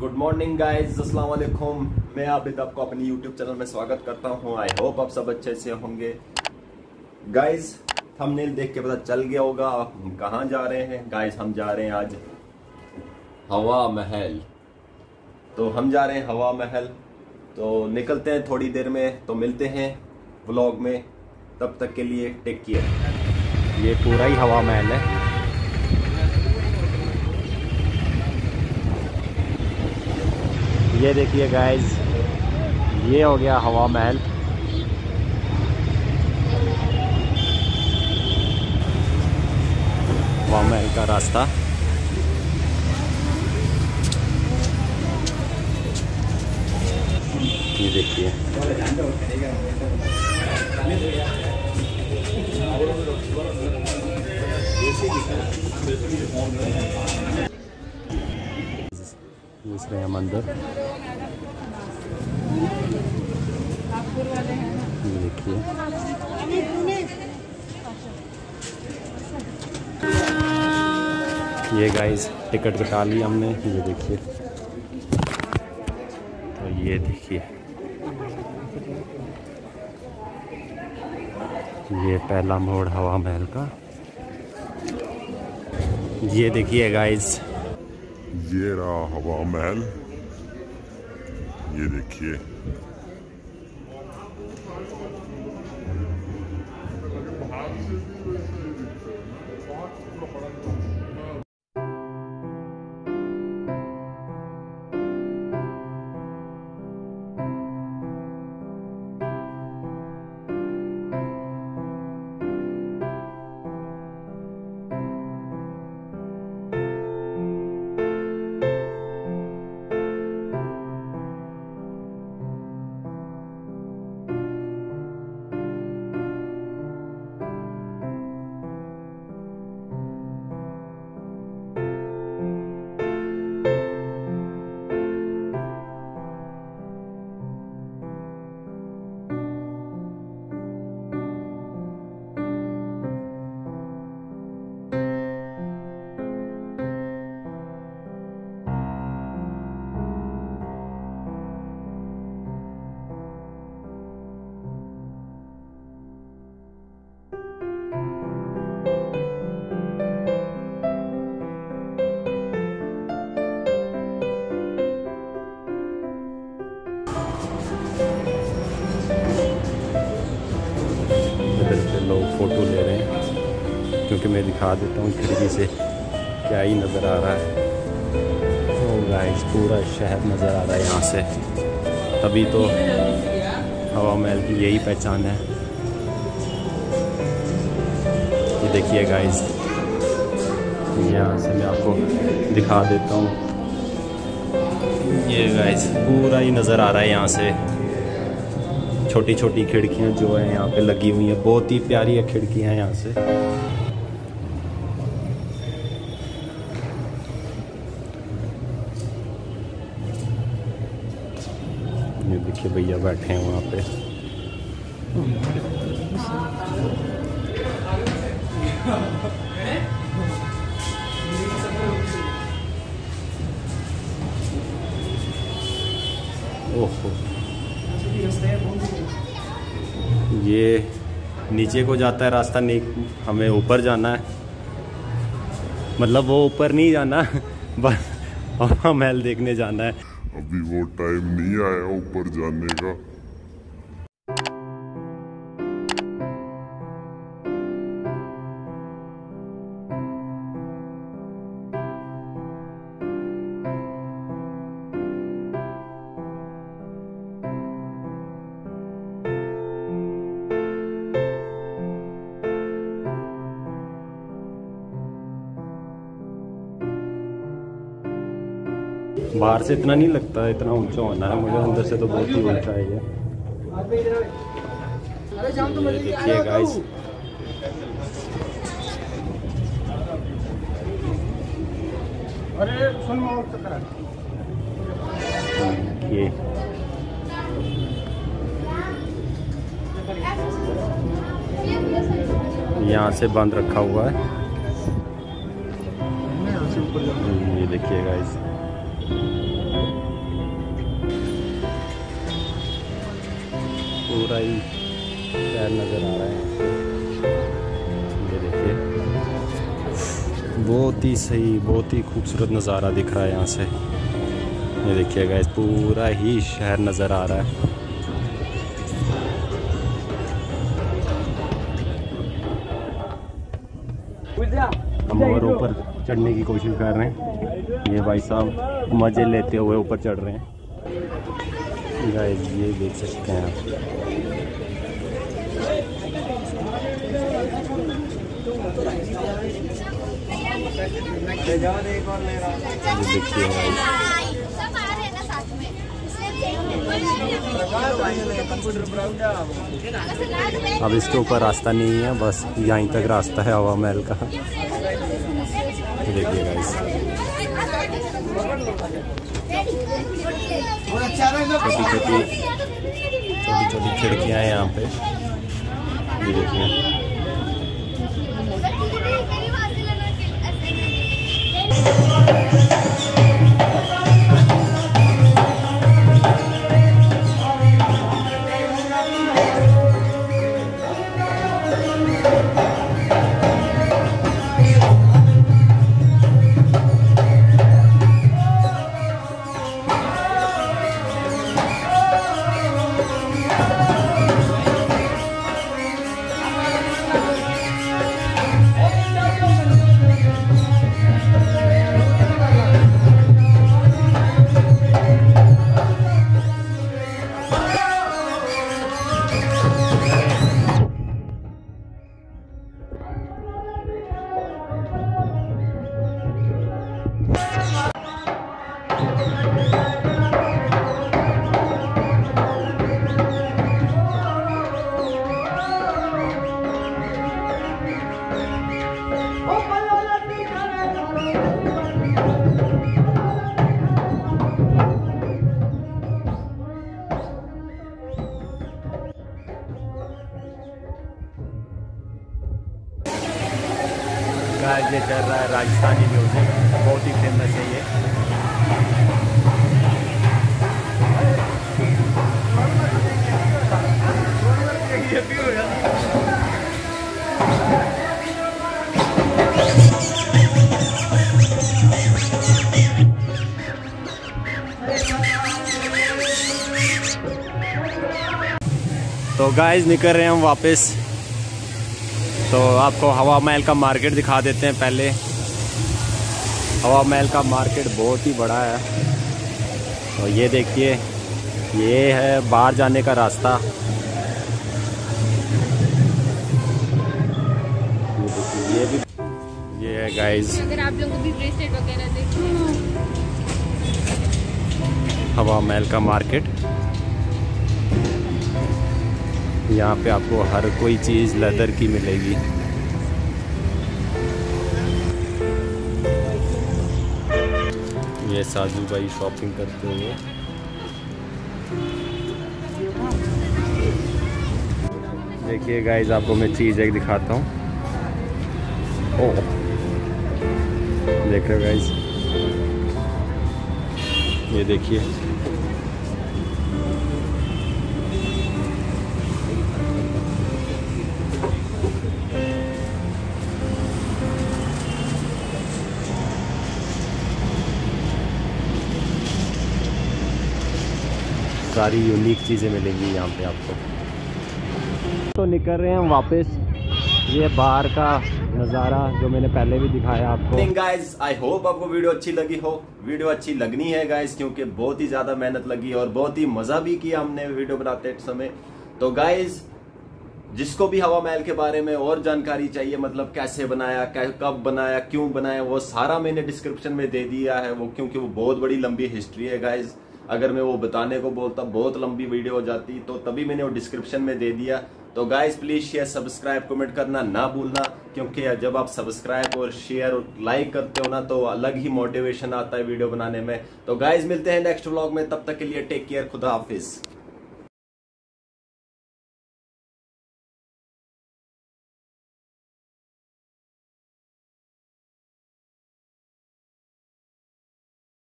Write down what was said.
Good morning guys अस्सलाम मैं आबिद आपको अपनी यूट्यूब चैनल में स्वागत करता हूँ। आई होप आप सब अच्छे से होंगे। गाइस थंबनेल देख के पता चल गया होगा हम कहाँ जा रहे हैं। गाइज़ हम जा रहे हैं आज हवा महल। तो हम जा रहे हैं हवा महल। तो निकलते हैं थोड़ी देर में तो मिलते हैं व्लॉग में। तब तक के लिए टेक केयर ये पूरा ही हवा महल है। ये देखिए गाइस ये हो गया हवा महल। हवा महल का रास्ता। ये देखिए। घुस रहे हम अंदर। देखिए। ये गाइस टिकट कटा ली हमने, ये देखिए। तो ये देखिए। ये पहला मोड़ हवा महल का। ये देखिए गाइस ये रहा हवा महल। ये देखिए। इधर लोग फ़ोटो ले रहे हैं, क्योंकि मैं दिखा देता हूँ खिड़की से क्या ही नज़र आ रहा है। ओ गाइस पूरा शहर नज़र आ रहा है यहाँ से। तभी तो हवा महल की यही पहचान है। ये देखिए गाइस यहाँ से मैं आपको दिखा देता हूँ। ये गाइस पूरा ही नज़र आ रहा है यहाँ से। छोटी छोटी खिड़कियाँ जो है यहाँ पे लगी हुई हैं। बहुत ही प्यारी है खिड़कियाँ यहाँ से। ये देखिए भैया बैठे हैं वहाँ पे। ओहो। ये नीचे को जाता है रास्ता नहीं हमें ऊपर जाना है। मतलब वो ऊपर नहीं जाना, बस महल देखने जाना है। अभी वो टाइम नहीं आया ऊपर जाने का। बाहर से इतना नहीं लगता इतना ऊँचा होना है मुझे अंदर से तो बहुत ही ऊँचा है ये। ये देखिए गाइस ये यहाँ से बंद रखा हुआ है। ये देखिए गाइस पूरा ही शहर नज़र आ रहा है। ये देखिए। बहुत ही सही, बहुत ही खूबसूरत नज़ारा दिख रहा है यहाँ से। ये देखिए गाइस पूरा ही शहर नज़र आ रहा है। हम और ऊपर चढ़ने की कोशिश कर रहे हैं। ये भाई साहब मज़े लेते हुए ऊपर चढ़ रहे हैं। गाइस ये देख सकते हैं आप। अब इसके ऊपर रास्ता नहीं है, बस यहीं तक रास्ता है हवा महल का। ये देखिए गाइस छोटी छोटी छोटी छोटी खिड़कियाँ हैं यहाँ पे। ये देखिए। चल रहा है राजस्थानी म्यूज़िक। बहुत ही फ़ेमस है ये। तो गाइस निकल रहे हैं हम वापस। तो आपको हवा महल का मार्केट दिखा देते हैं पहले। हवा महल का मार्केट बहुत ही बड़ा है। तो ये देखिए ये है बाहर जाने का रास्ता। ये भी ये है गाइस अगर आप लोगों को भी ब्रेसलेट वगैरह हवा महल का मार्केट। यहाँ पे आपको हर कोई चीज़ लेदर की मिलेगी। ये साजू भाई शॉपिंग करते हुए। देखिए गाइस आपको मैं चीज़ एक दिखाता हूँ। ओह। देख रहे हो गाइस ये देखिए। सारी यूनिक चीज़ें मिलेंगी यहाँ पे आपको। तो निकल रहे हैं वापस। ये बाहर का नज़ारा जो मैंने पहले भी दिखाया आपको। गाइस आई होप आपको वीडियो अच्छी लगी हो। वीडियो अच्छी लगनी है गाइस क्योंकि बहुत ही ज़्यादा मेहनत लगी और बहुत ही मज़ा भी किया हमने वीडियो बनाते समय। तो गाइज़ जिसको भी हवा महल के बारे में और जानकारी चाहिए मतलब कैसे बनाया, कै- कब बनाया, क्यों बनाया, वो सारा मैंने डिस्क्रिप्शन में दे दिया है। वो क्योंकि वो बहुत बड़ी लंबी हिस्ट्री है गाइज़ अगर मैं वो बताने को बोलता, बहुत लंबी वीडियो हो जाती तो तभी मैंने वो डिस्क्रिप्शन में दे दिया। तो guys please share subscribe comment करना ना भूलना, क्योंकि जब आप सब्सक्राइब और शेयर और लाइक करते हो ना तो अलग ही मोटिवेशन आता है वीडियो बनाने में। तो गाइज़ मिलते हैं नेक्स्ट ब्लॉग में, तब तक के लिए टेक केयर खुदा हाफिज।